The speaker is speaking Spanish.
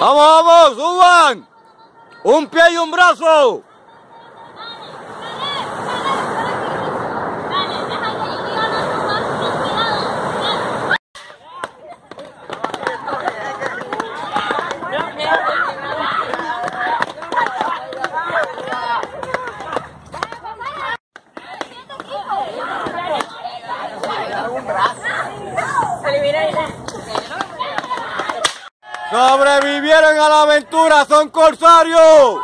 Vamos, vamos, suban. Un pie y un brazo. Sobrevivieron a la aventura, son corsarios.